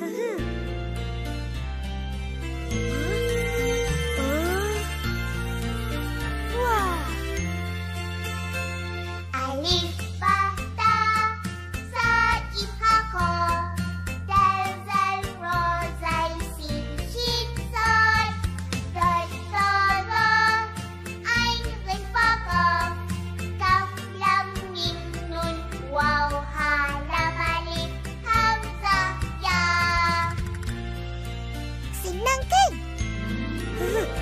Haha. フフな